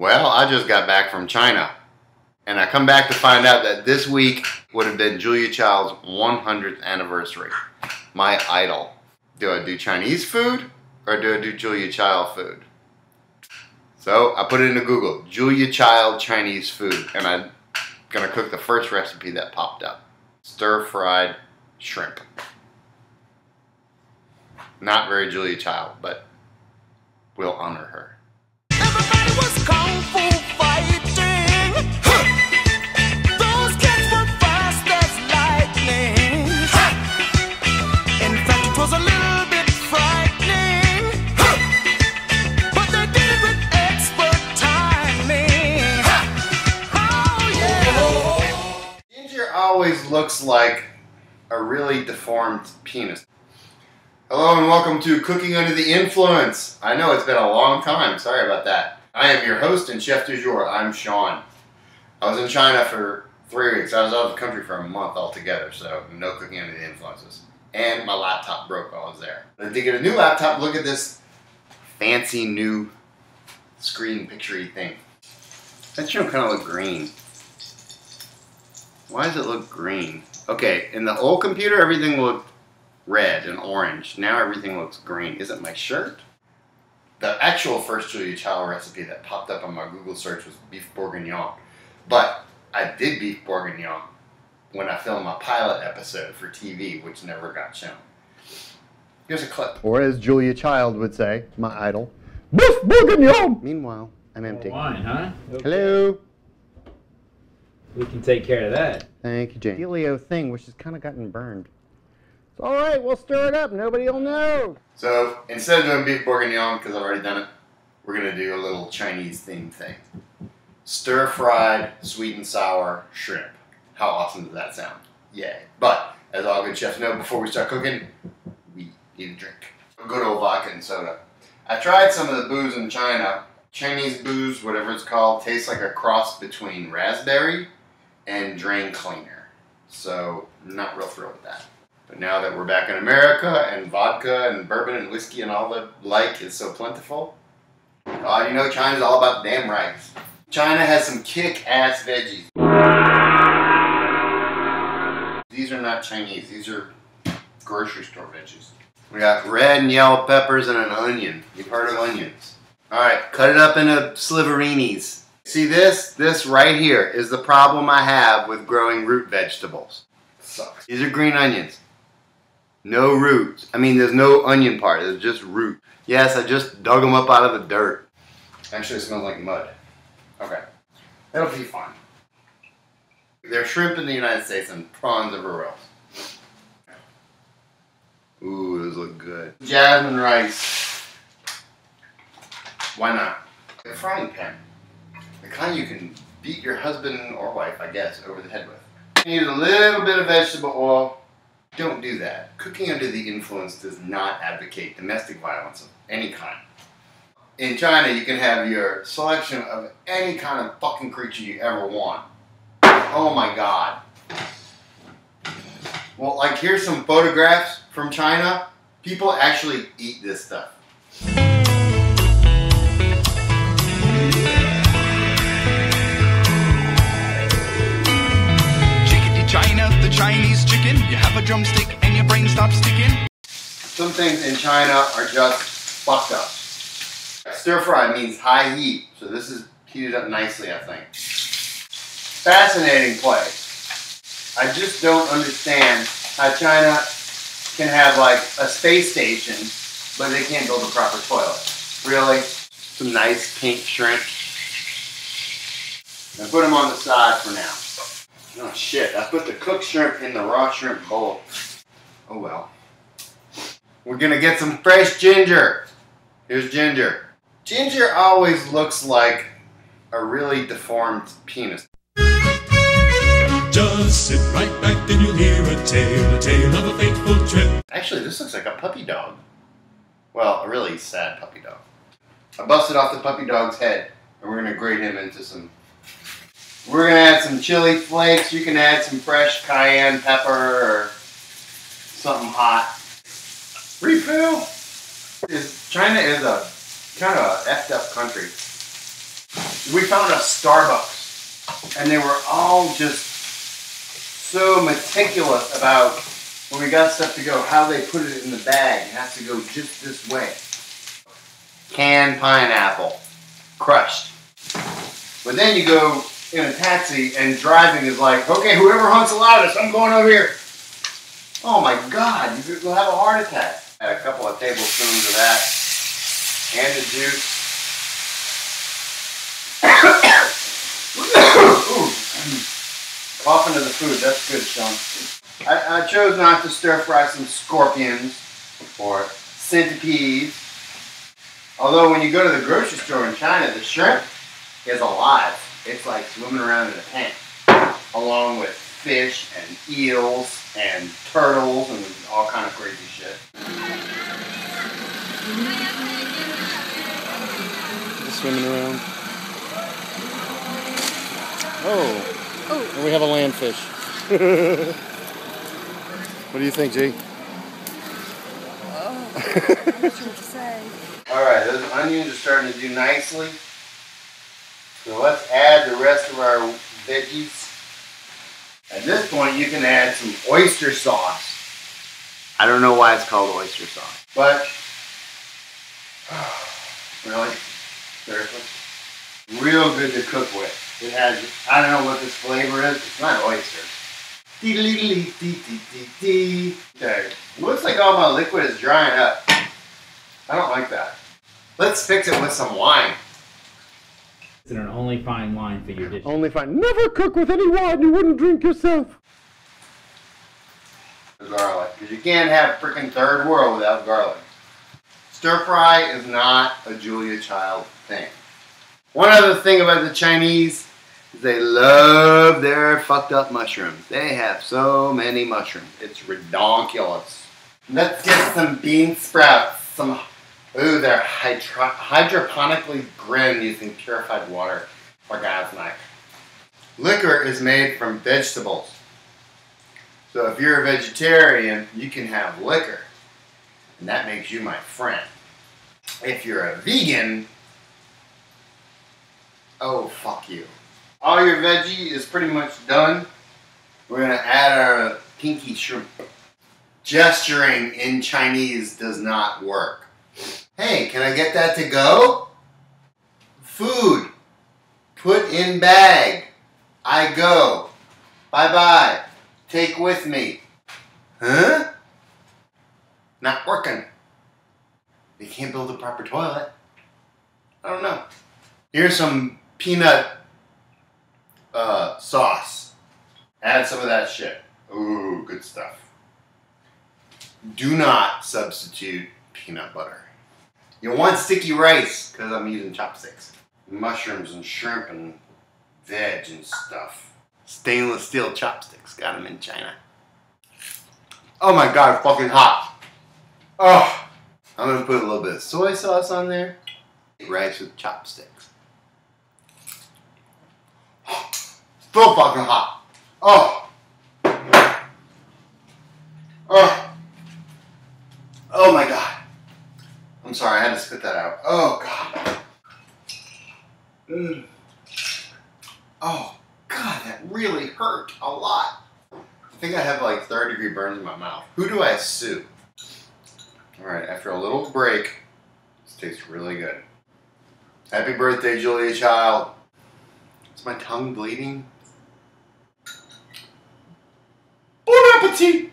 Well, I just got back from China. And I come back to find out that this week would have been Julia Child's 100th anniversary. My idol. Do I do Chinese food or do I do Julia Child food? So I put it into Google, Julia Child Chinese food, and I'm gonna cook the first recipe that popped up. Stir fried shrimp. Not very Julia Child, but we'll honor her. Looks like a really deformed penis. Hello and welcome to Cooking Under the Influence. I know it's been a long time, sorry about that. I am your host and chef du jour, I'm Sean. I was in China for three weeks. I was out of the country for a month altogether, so no cooking under the influences. And my laptop broke while I was there. I did get a new laptop, look at this fancy new screen picturey thing. That should kind of look green. Why does it look green? Okay, in the old computer, everything looked red and orange. Now everything looks green. Is it my shirt? The actual first Julia Child recipe that popped up on my Google search was beef bourguignon. But I did beef bourguignon when I filmed my pilot episode for TV, which never got shown. Here's a clip. Or as Julia Child would say, my idol, Biff Bourguignon! Meanwhile, I'm empty. Wine, huh? Okay. Hello. We can take care of that. Thank you, Jane. Helio thing, which has kind of gotten burned. All right, we'll stir it up. Nobody will know. So instead of doing beef bourguignon, because I've already done it, we're gonna do a little Chinese themed thing. Stir fried, sweet and sour shrimp. How awesome does that sound? Yay. But as all good chefs know, before we start cooking, we need a drink. A good old vodka and soda. I tried some of the booze in China. Chinese booze, whatever it's called, tastes like a cross between raspberry and drain cleaner. So not real thrilled with that. But now that we're back in America and vodka and bourbon and whiskey and all the like is so plentiful, God, you know China's all about damn rights. China has some kick-ass veggies. These are not Chinese. These are grocery store veggies. We got red and yellow peppers and an onion. You've heard of onions. All right, cut it up into sliverinis. See this? This right here is the problem I have with growing root vegetables. Sucks. These are green onions. No roots. I mean, there's no onion part. There's just root. Yes, I just dug them up out of the dirt. Actually, it smells like mud. Okay. That'll be fine. They're shrimp in the United States and prawns everywhere else. Ooh, those look good. Jasmine rice. Why not? A frying pan. The kind you can beat your husband or wife, I guess, over the head with. Use a little bit of vegetable oil. Don't do that. Cooking under the influence does not advocate domestic violence of any kind. In China, you can have your selection of any kind of fucking creature you ever want. Oh my god. Well, like here's some photographs from China. People actually eat this stuff. China, the Chinese chicken. You have a drumstick and your brain stops sticking. Some things in China are just fucked up. Stir fry means high heat, so this is heated up nicely, I think. Fascinating place. I just don't understand how China can have like a space station, but they can't build a proper toilet. Really? Some nice pink shrimp. I put them on the side for now. Oh shit, I put the cooked shrimp in the raw shrimp bowl. Oh well. We're gonna get some fresh ginger. Here's ginger. Ginger always looks like a really deformed penis. Just sit right back and you'll hear a tale, a tale of a fateful trip. Actually, this looks like a puppy dog. Well, a really sad puppy dog. I busted off the puppy dog's head, and we're gonna grate him into some. We're gonna add some chili flakes. You can add some fresh cayenne pepper or something hot. Refill. Is China is a kind of a effed up country. We found a Starbucks, and they were all just so meticulous about when we got stuff to go, how they put it in the bag. It has to go just this way. Canned pineapple, crushed. But then you go in a taxi, and driving is like, okay, whoever hunts the loudest, I'm going over here. Oh my God, you- you'll have a heart attack. Add a couple of tablespoons of that, and the juice. Off into the food. That's good, Sean. I, I chose not to stir fry some scorpions or centipedes. Although when you go to the grocery store in China, the shrimp is alive. It's like swimming around in a tank, along with fish and eels and turtles and all kind of crazy shit. Swimming around. Oh. Oh. And we have a landfish. what do you think, G? Oh. All right, those onions are starting to do nicely. So let's add the rest of our veggies. At this point, you can add some oyster sauce. I don't know why it's called oyster sauce, but really, seriously, real good to cook with. It has, I don't know what this flavor is. It's not oysters. Dee-dee-dee-dee-dee-dee-dee. Okay, looks like all my liquid is drying up. I don't like that. Let's fix it with some wine. It's an only fine wine for your dish. Only fine. Never cook with any wine you wouldn't drink yourself. Garlic, because you can't have freaking third world without garlic. Stir fry is not a Julia Child thing. One other thing about the Chinese is they love their fucked up mushrooms. They have so many mushrooms. It's redonkulous. Let's get some bean sprouts. Some, ooh, they're hydro- hydroponically grown using purified water. Orgasmic. Liquor is made from vegetables. So if you're a vegetarian, you can have liquor. And that makes you my friend. If you're a vegan, oh fuck you. All your veggie is pretty much done. We're gonna add our pinky shrimp. Gesturing in Chinese does not work. Hey, can I get that to go? Food. Put in bag. I go. Bye bye. Take with me. Huh? Not working. They can't build a proper toilet. I don't know. Here's some peanut uh, sauce. Add some of that shit. Ooh, good stuff. Do not substitute peanut butter. You want sticky rice because I'm using chopsticks. Mushrooms and shrimp and veg and stuff. Stainless steel chopsticks. Got them in China. Oh my god, fucking hot. Oh, I'm gonna put a little bit of soy sauce on there. Rice with chopsticks. Still fucking hot. Oh. Oh. Oh my god. I'm sorry, I had to spit that out. Oh god. Oh god, that really hurt a lot. I think I have like third degree burns in my mouth. Who do I sue? Alright, after a little break, this tastes really good. Happy birthday, Julia Child. Is my tongue bleeding? Bon appetit!